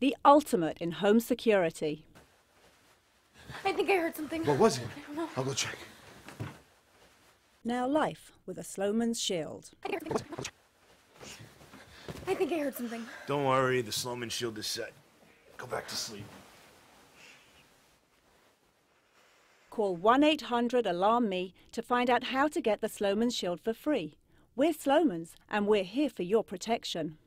the ultimate in home security. I think I heard something. What was it? I don't know. I'll go check. Now life with a Slomin's Shield. I think I heard something. I think I heard something. Don't worry, the Slomin shield is set. Go back to sleep. Call 1 800 Alarm Me to find out how to get the Slomin Shield for free. We're Slomin's and we're here for your protection.